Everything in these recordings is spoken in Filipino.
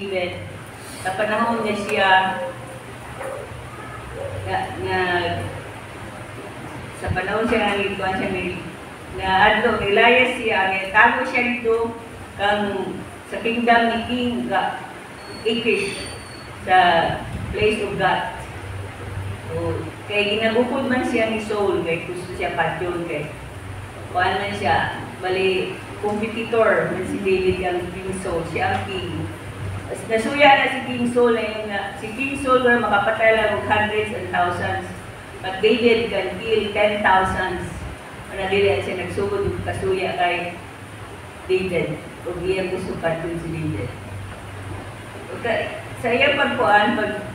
David, sa panahon niya siya na, na sa panahon siya nito siya ni na adto nilaya siya nga tago siya dito kang sa kingdom ni King ga Ikish sa place of God. So, kay ginabukod man siya ni Saul kay gusto siya patyon kay kuan man siya bali competitor man si David ang King Saul siya ang king nasuya na si King Saul na yung na, si King Saul were makapatay lang og hundreds and thousands. But David can kill ten thousands. Ano dili siya nagsugod og kasuya kay David. O iya gusto patyon si David. Okay. Sa iya pagkuan, pag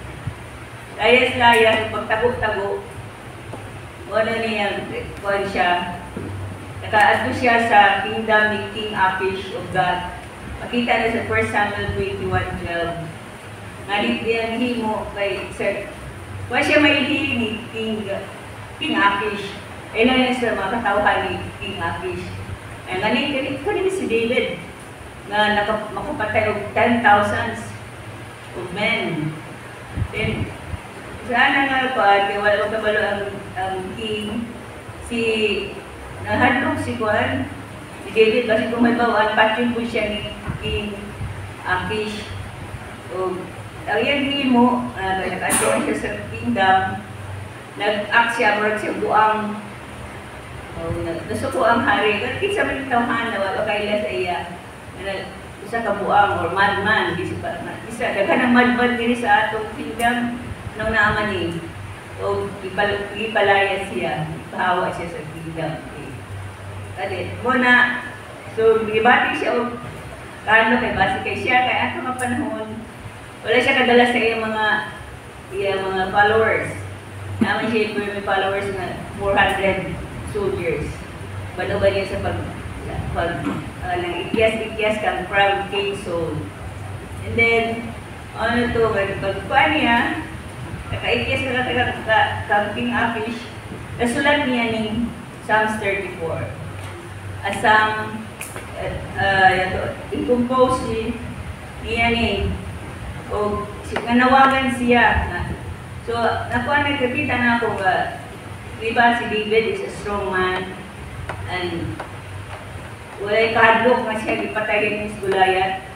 layas-layas, pagtago-tago, wala niya, kuan siya, nakaadto siya sa kingdom ni King Achish of God. Makita na sa 1 Samuel 21.12. Ngalit yan himo kay Sir. Wa siya mailihili ni King, King Achish. Ayun na yan sa mga katawhan ni King Achish. Ay, ngalit, ngalit ko rin si David na naka, makapatay og 10,000 of men. Then, sana nga ko, at wala ko kabalo ang, ang king, si, nahadlok si Kwan, si David, kasi kung may bawaan, patyon po siya ni King Akish. O, ang yan mo, uh, nag-asyon siya sa kingdom, nag-act siya, marag siya buang, o, nasuko ang hari, kasi kinsa man tawhan na wala kaila sa iya, na isa ka buang or madman, di sa isa, daghan ang madman diri sa atong kingdom, nung naaman ni, o ipal, ipalaya siya, ipahawa siya sa kingdom. Okay. Kadi, muna, so, gibati siya o Kano kay base kay siya kay ato nga panahon wala siya kadala sa iyang mga iyang mga followers. Naman siya yung may followers na 400 soldiers. Bano ba niya sa pag pag uh, nang ikyas-ikyas kang proud king soul. And then ano to pag pag niya nakaikyas na ka ka kang king Achish nasulat niya ni Psalms 34. Asang uh, i-compose ni niya ni o nanawagan siya na so nakuha nagkakita na ako di ba si David is a strong man and walay kahadlok nga siya ipatayin ni Gulayat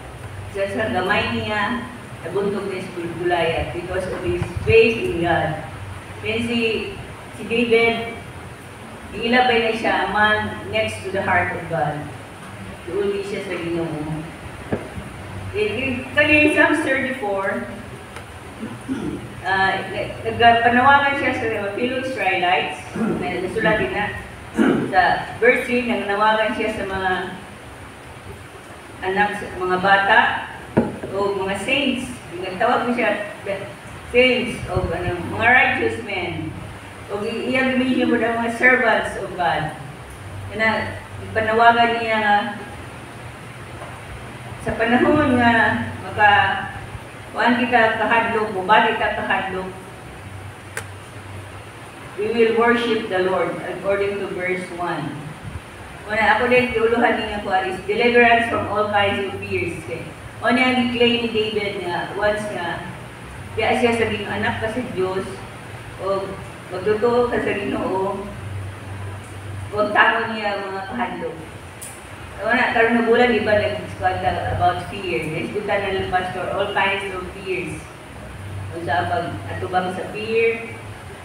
sa sa gamay niya nabuntog ni Gulayat because of his faith in God. Then si si David ilabay na siya man next to the heart of God Uli siya sa Ginoo. Kani Psalms 34, uh, nagpanawagan siya sa fellow Israelites, na nasulat din na, sa verse 3, nagnawagan siya sa mga anak, mga bata, o mga saints. Nagtawag mo siya, saints, o ano, mga righteous men. O iyang gamitin mo ng mga servants of God. Na, panawagan niya sa panahon nga maka kuan kita kahadlok, bubalik ka kahadlok, we will worship the Lord according to verse 1. Una, ako din tiuluhan niya ko is deliverance from all kinds of fears. Okay. O niya ni David nga, once nga, kaya siya sa anak ka sa Diyos, o magtotoo ka sa Ginoo, huwag tango niya mga kahadlok. Wala, karon na bulan, di ba, nag-squad about fear. Naiskutan na ng pastor, all kinds of fears. Kung saan pag atubang sa fear,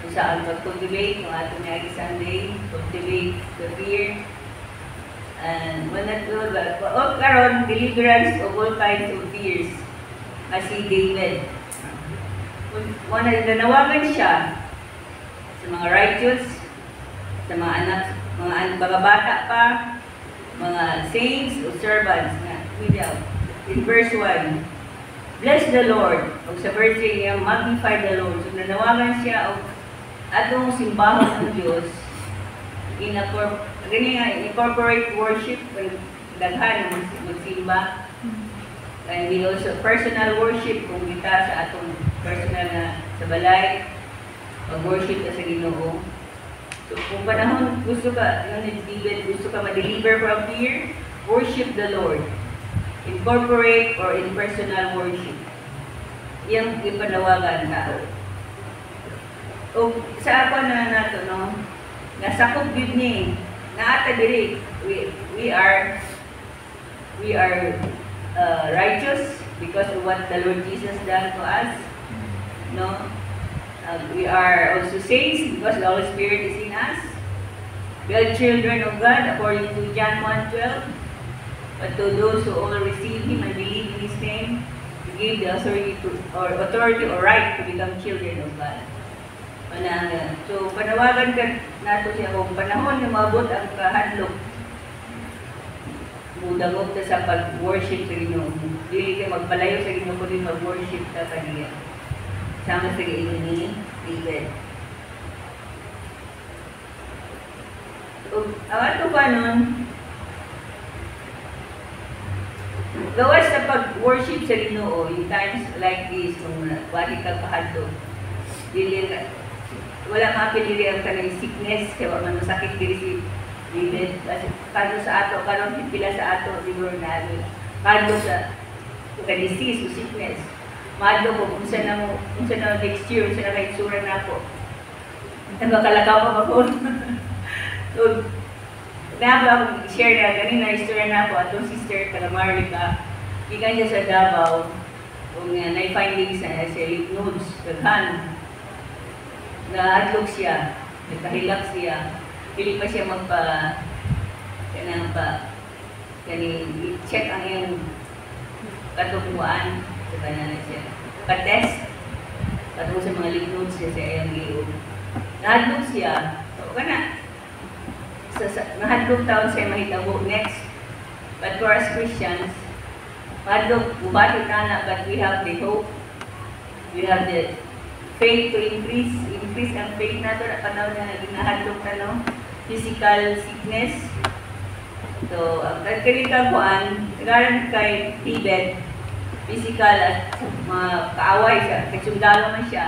kung saan pag-cultivate, kung ato niya Sunday, cultivate the fear. And when that goes, oh, karon deliverance of all kinds of fears. As si David. Kung nanawagan siya sa mga righteous, sa mga anak, mga, mga bata pa, mga saints o servants na without. In verse 1, Bless the Lord. O sa verse 3 niya, magnify the Lord. So nanawagan siya o atong simbahan ng Diyos in a gani nga incorporate worship daghan ng magsimba and we also personal worship kung kita sa atong personal na sa balay pag-worship ka sa Ginoo So, kung panahon gusto ka, yun David, gusto ka ma-deliver from fear, worship the Lord. in corporate or in personal worship. Yung ipanawagan ka. O sa ako na nato, no? Nasakop yun ni, naata diri, we, we are, we are uh, righteous because of what the Lord Jesus done to us. No? Uh, we are also saints because the Holy Spirit is in us. We are children of God according to John 1.12. But to those who all receive Him and believe in His name, He gave the authority to, or authority or right to become children of God. Panangan. So, panawagan ka nato siya kung panahon na maabot ang kahadlok mudangog ta sa pag-worship sa Ginoo. Dili ka magpalayo sa Ginoo kundi mag-worship ka kaniya. Sama sa Ginoo ni David. Ang ato pa nun, gawas sa pag-worship sa Ginoo in times like this, kung wali ka kahadlok, dili wala mapili ang kanang sickness, kaya wala man masakit diri si David. Kado sa ato, karon pila sa ato, siguro na kado sa ka disease o sickness. Madlo ko kung saan na kung saan na next year, kung saan na naitsura na ako. Nagkakalakaw pa ako. so, Naba akong share na ganina istorya na ako atong sister taga Marlica. Ikan siya sa Davao. Kung uh, na-findings na sa lymph nodes, daghan. Nahadlok siya, nagkahilak siya. Pili pa siya magpa kanang pa kani check ang iyang katubuan sa kanya na siya. Pa-test katong sa mga lymph nodes niya sa iyang liog. Nahadlok siya. So, kana, sa, sa nahadlok taon siya mahitabo next. But for us Christians, mahadlok, bubati ka na, but we have the hope. We have the faith to increase, increase ang faith na panahon na ginahadlok na no, physical sickness. So, ang kagkalitan ko an, nagaran kay Tibet, physical at mga kaaway siya, kagsundalo man siya,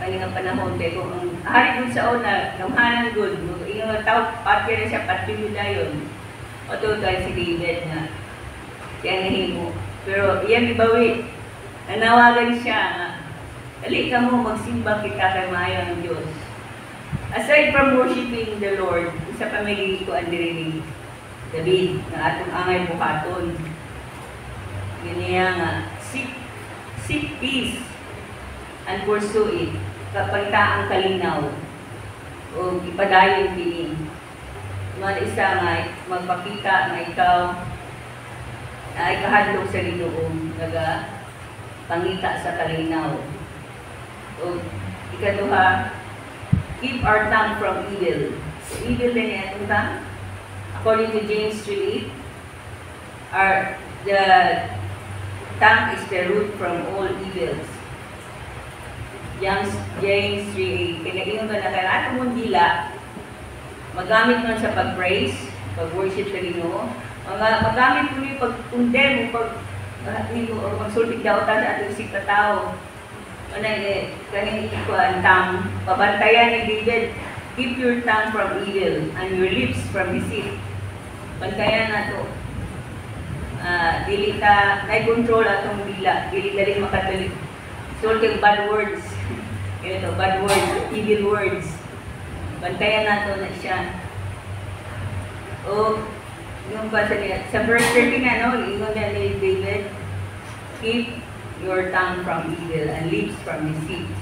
kalingang panahon kay kung ang hari dun sa una mo ingon nga tao pati na siya pati dayon o to kay si David nga siya nahimo. Pero iyan ibawi. Nanawagan siya nga dali ka mo magsimba kita kay maayo ang Dios aside from worshiping the Lord isa pa may ko andiri ni David nga atong angay buhaton Ganyan nga seek seek peace and pursue it. Kapagka ang kalinaw o ipadayon kini. Man isa nga magpakita nga ikaw ay kahadlok sa Ginoo naga pangita sa kalinaw. O ikaduha, keep our tongue from evil. So, evil din yan itong tongue. According to James 3, our, the tongue is the root from all evils. James, James 3.8. Kinaingon ka na ato mong dila, magamit mo sa pag-praise, pag-worship sa Ginoo. Magamit mo yung pag-condemn, pag o magsultig daw ta sa ating isip na tao. Ano eh, kaning ikuan tang, pabantayan ni David, keep your tongue from evil and your lips from deceit. Bantayan na to. Ah, dili ka, na-control atong dila, dili dali makatalik. Sulting bad words. Ito, bad words, evil words. Bantayan nato na siya. O, yung pa sa niya, sa verse 30 nga, no, ingon na ni David, keep your tongue from evil and lips from deceit.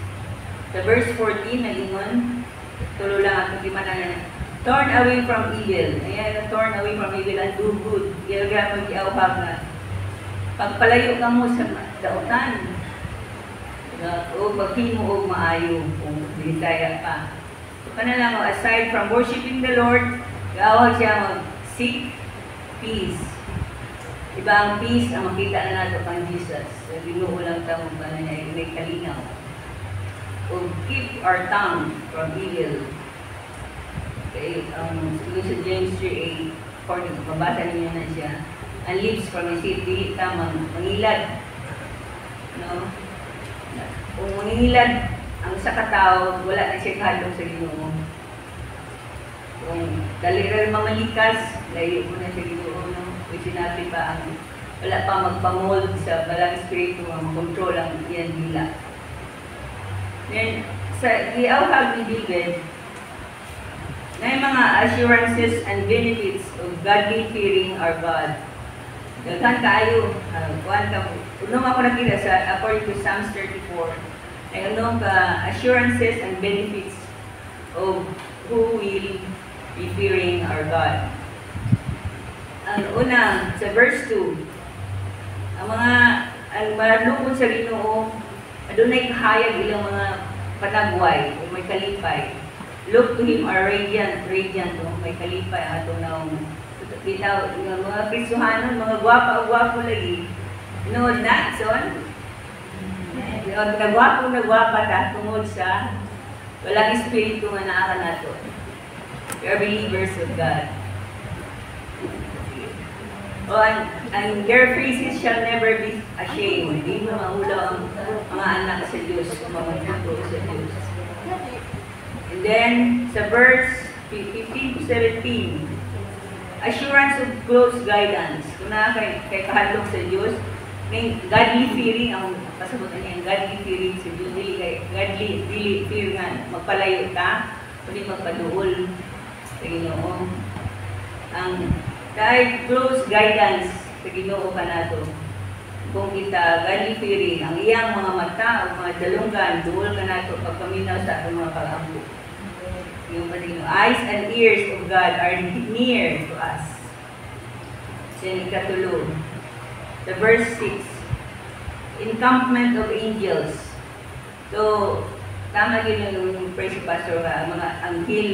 Sa verse 14, nalingon, tulo lang ako, di man na turn away from evil. Ayan, turn away from evil and do good. Gilga mo giawhag na. Pagpalayo ka mo sa dautan, o paghimo og maayo kung binisaya ka. So, kana lang, aside from worshiping the Lord, gawag siya mag-seek peace. Diba ang peace ang makita na nato kang Jesus. So, Ginoo lang ta mo ba na niya may kalinaw. O keep our tongue from evil. Um, sa James 3.8, according to pabasa ninyo na siya, ang lips from deceit, dili ka mang mangilad. No? Kung mangilad ang sa katao, wala na siya kahadlong sa Ginoo. Kung dali rin mamalikas, layo mo na sa Ginoo. No? Kung sinabi pa ang wala pa magpamold sa balang espiritu ang control ang iyang dila. Then, sa iawhag ni David, may mga assurances and benefits of godly fearing our God. Daghan kaayo, uh, kuan ka, unong ako nakita sa, according to Psalms 34, ay unong ka assurances and benefits of who will be fearing our God. Ang una, sa verse 2, ang mga ang malukod sa Ginoo adunay kahayag ilang mga panagway o may kalipay. Look to him are radiant, radiant o may kalipay ang atong naong bitaw ng mga Kristohanon, mga gwapa-gwapo lagi. Nood na, son. Nagwapo na gwapa ta tungod sa walang espiritu nga naa nato. We are believers of God. O, and, and their faces shall never be ashamed. Hindi mo mahulaw ang mga anak sa Diyos, ang mga sa Diyos. Then, sa verse 15 to 17, assurance of close guidance. Kung na kay, kay kahadlok sa Diyos, may godly fearing, ang kasabutan niya, godly fearing sa Diyos, dili kay godly, dili fear nga, magpalayo ka, kundi magpaduol sa Ginoo. Ang dahil close guidance sa Ginoo ka nato. Kung kita godly fearing, ang iyang mga mata o mga dalunggan, duol ka nato pagpaminaw sa atong mga kalambo. Yung patingin, eyes and ears of God are near to us. Sa ikatulog. The verse 6, encampment of angels. So, tama yun yung, yung praise pastor ka, mga anghel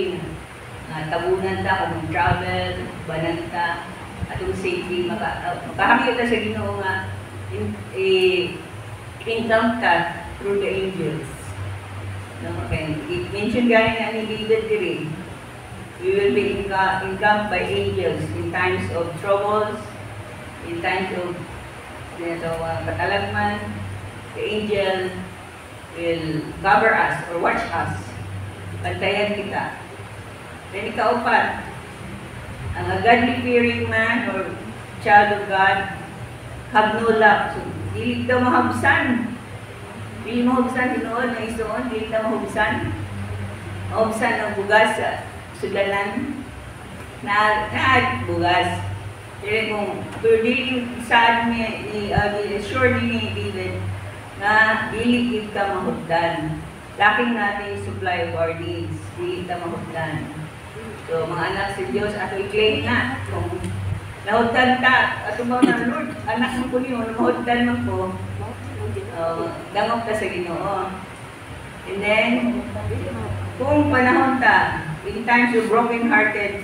na tabunan ta kung travel, bananta, atong safety, maka, uh, makahamit ta sa ginoo nga in, eh, encamp ta through the angels. Okay. I-mention gani na ni David diri. We will be enca- encamped by angels in times of troubles, in times of uh, katalagman, the angel will cover us or watch us. Bantayan kita. Then ikaupat, ang godly fearing man or child of God, have no love. So, dili daw mahabsan. Dili mahabsan, hinoon na isuon, dili daw mahabsan. Mahabsan ang bugas sa sudanan. Na, na bugas. Dili kung, pero dili sad ni, ni, uh, sure ni David, na dili gid ka mahugdan. Laking natin supply of our needs, dili ka mahugdan. So, mga anak si Diyos, ato i-claim na. Kung nahugdan ka, ato mo na, Lord, anak mo ko niyo, mahugdan mo ko, uh, dangog ka sa ginoo. And then, kung panahon ta, in times of broken-hearted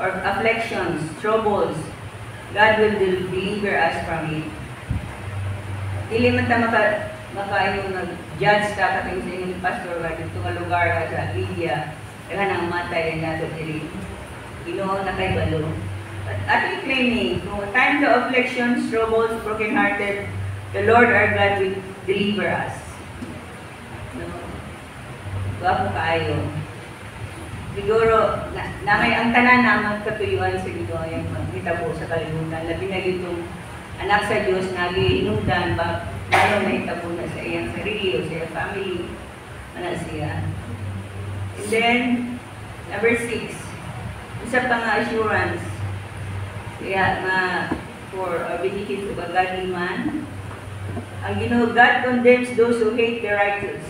or afflictions, troubles, God will deliver us from it. Dili man ta maka maka yung nag-judge ka kapag sa inyong pastor ka dito nga lugar sa India, kaya nang matay na nato dili. Ginoo na kay balo. At ating claiming, kung time of afflictions, troubles, broken-hearted, the Lord our God will deliver us. No? Gwapo kaayo. Siguro, na, na may ang tanan na magkatuyuan sa Ginoo yung magkitabo sa kalibutan. Labi na itong anak sa Diyos na giinungdan ba lalo na itabo na sa iyang sarili o sa iyang family. Ano siya. And then, number six, isa pa nga assurance. Kaya nga, for our benefit of a godly man, ang Ginoo, God condemns those who hate the righteous.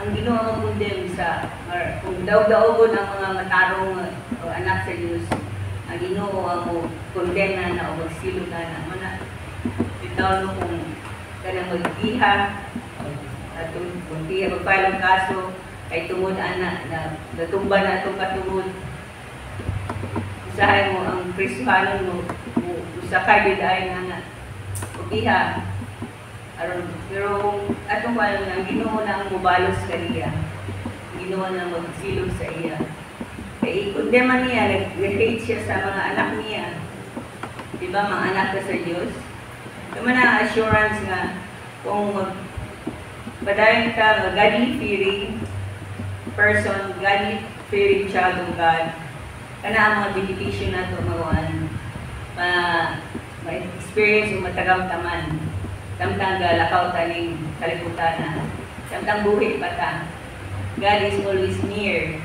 Ang Ginoo ang condemn sa, or kung daog-daogon ang mga matarong o anak sa Diyos, ang Ginoo ang condemn na na o magsilo na na. Mana, bitaw no kung kanang mag-iha, at kung di magfile ang kaso, ay tungod ana na natumba na itong katungod. Usahay mo ang Kristohanon mo, usakay din ay nga, mag-iha. Aron, pero atong wala na, ginoo na ang mubalos kaniya. Ginoo na magsilog sa iya. Kaya ikundema niya, nag-hate siya sa mga anak niya. Diba, mga anak ka sa Diyos? Naman ang assurance nga, kung mag padayon ka, godly fearing person, godly fearing child of God, kana ang mga beneficio na ito, mga ma ma-experience yung matagamtaman. Tamtang galakaw taning kalibutan na. Tamtang buhi pa ta. God is always near.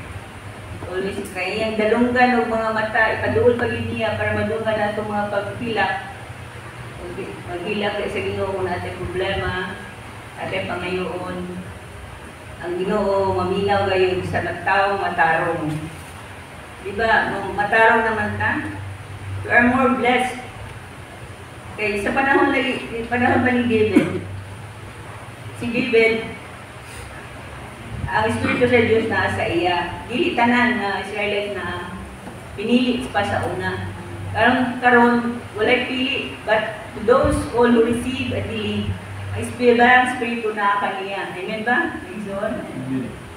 Always kaya yung dalunggan o mga mata, ipaduol pa yun niya para madunggan na itong mga pagpilak. Maghilak sa ginoo natin problema, ating pangayoon. Ang ginoo, maminaw gayon sa nagtaong matarong. Di ba, nung matarong naman ta, you are more blessed. Kaya sa panahon, na, panahon pa ni David, si David, ang Espiritu sa Diyos na sa iya. Dili tanan na Israelite na pinili pa sa una. Karon karon walay pili but to those all who receive and believe ang Espiritu ang Espiritu na kaniya. Amen ba? Reason?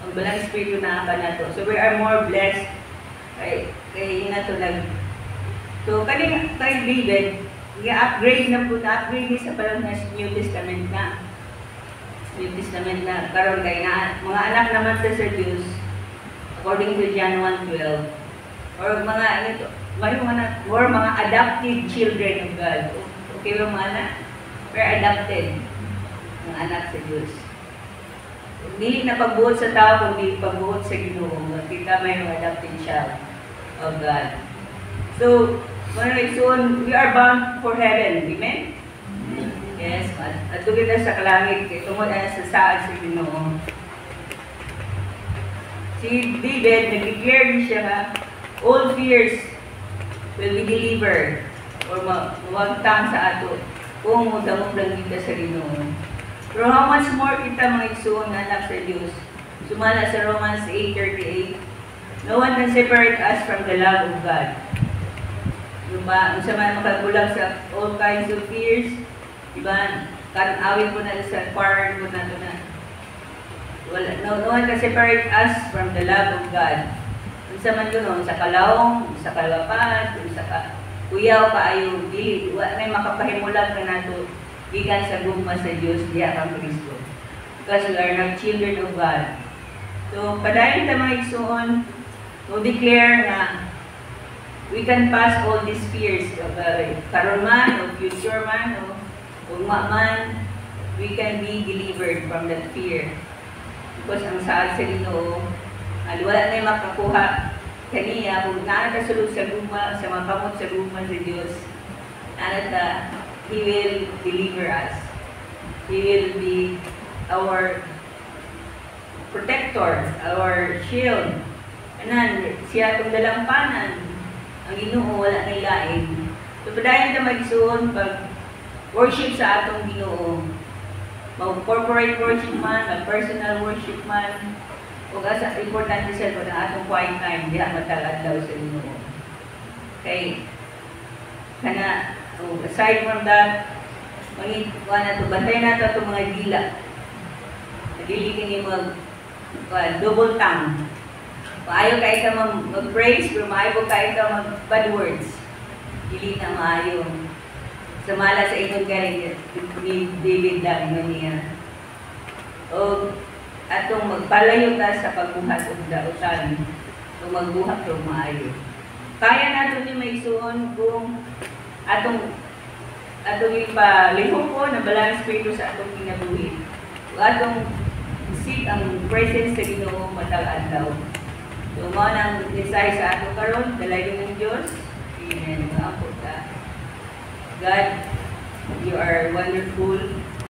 Ang balang Espiritu na ka na to. So we are more blessed kay kay na to nag So kani kay David, i-upgrade na po na-upgrade sa parang New Testament na. New Testament na karon kay na mga anak naman sa Sir Diyos according to John 1:12 or mga ano to may mga or mga adopted children of God. Okay ba mga anak? We're adopted mga anak sa Diyos. Hindi na pagbuot sa tao, kundi pagbuot sa Ginoo. Kita may mga adopted child of God. So, mga soon, we are bound for heaven. Amen? Yes, at doon kita sa kalangit, tungod na sa saan sa Ginoo. Si David, nag-declare siya nga, all fears will be delivered or ma mawagtang sa ato kung mudamog lang kita sa Ginoo. Pero how much more kita mga igsuon na anak sa Diyos? Sumala sa Romans 8.38, No one can separate us from the love of God. Yung ba, kung sa mga makagulang sa all kinds of fears, Diba? Kan awit po na sa choir po na ito na. Wala, no, no one can separate us from the love of God. Kung sa man yun, sa kalawong, sa kalapat, sa ka, kuyaw kaayo, dili, wala may makapahimulat ka na to, gikan sa gugma sa Diyos, diya kang Kristo. Because we are not children of God. So, padayon ta mga igsuon, to declare na we can pass all these fears of uh, karon man, o future man, o kung man, we can be delivered from that fear. Because ang saad sa Ginoo, uh, wala na makakuha kaniya kung nakakasulog sa guma, sa mga kamot sa guma sa Diyos, at uh, He will deliver us. He will be our protector, our shield. Anan, siya itong dalampanan. Ang Ginoo wala na ilain. So, padayon na magsuon pag worship sa atong Ginoo. Mag-corporate worship man, mag-personal worship man, o asa importante sa ko na atong quiet time, diha matalad daw sa Ginoo. Okay. Kana, oh, aside from that, mangit na to, bantay na to itong mga dila. Dili kini mag uh, double tongue. Maayo kay ka mag- mag-praise, pero maayo kay ka mag-bad words. Dili na maayo. Sumala sa inyong galing ni David lang niya. O atong magpalayo ta sa pagbuhat og dautan. O magbuhat og maayo. Kaya nato ni may kung atong atong ipalihok ko na balang espiritu sa atong kinabuhi. O atong seek ang presence sa Ginoo matag adlaw. So, mo nang desire sa ato karon, dalayo ng Dios. Amen. God, you are wonderful.